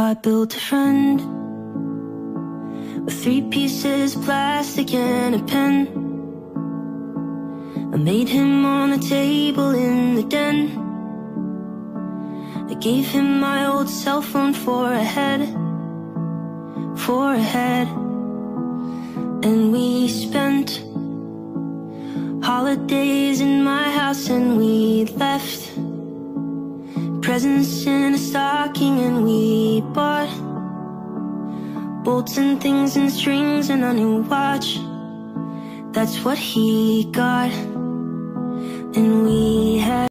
I built a friend with three pieces plastic and a pen. I made him on the table in the den. I gave him my old cell phone for a head, for a head. And we spent holidays in my house and we left presents in a stocking and we bought bolts and things and strings and a new watch. That's what he got. And we